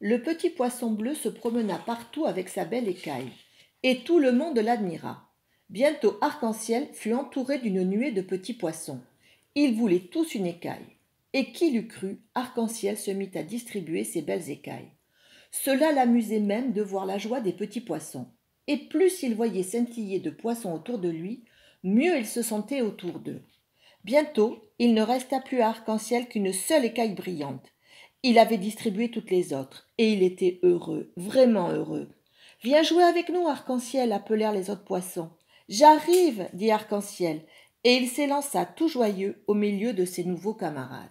Le petit poisson bleu se promena partout avec sa belle écaille, et tout le monde l'admira. Bientôt Arc-en-Ciel fut entouré d'une nuée de petits poissons. Ils voulaient tous une écaille. Et qui l'eût cru, Arc-en-Ciel se mit à distribuer ses belles écailles. Cela l'amusait même de voir la joie des petits poissons. Et plus il voyait scintiller de poissons autour de lui, mieux il se sentait autour d'eux. Bientôt, il ne resta plus à Arc-en-Ciel qu'une seule écaille brillante. Il avait distribué toutes les autres, et il était heureux, vraiment heureux. Viens jouer avec nous, Arc-en-Ciel, appelèrent les autres poissons. J'arrive, dit Arc-en-Ciel, et il s'élança tout joyeux au milieu de ses nouveaux camarades.